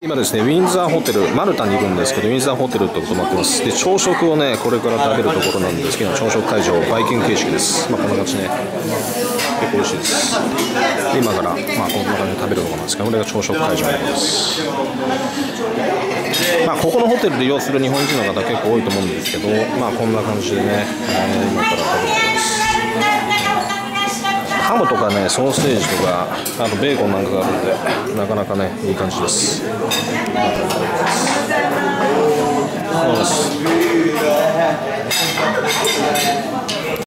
今ですね、ウィンザーホテル、マルタにいるんですけど、ウィンザーホテルって泊まってます。で、朝食をね、これから食べるところなんですけど、朝食会場、バイキング形式です。まあ、こんな感じね、結構美味しいです。で今から、まあ、こんな感じで食べるところなんですけど、これが朝食会場になります。まあ、ここのホテルで利用する日本人の方結構多いと思うんですけど、まあ、こんな感じでね、今から食べる。ムとかね、ソーセージとか、あとベーコンなんかがあるんで、なかなかね、いい感じです。そうです